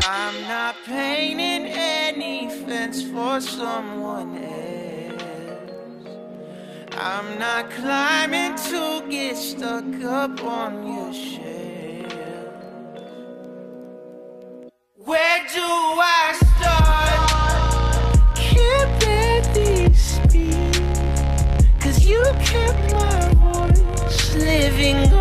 I'm not painting any fence for someone else. I'm not climbing to get stuck up on your shelf. Where do I start? Can't bear these speed. Cause you kept my voice living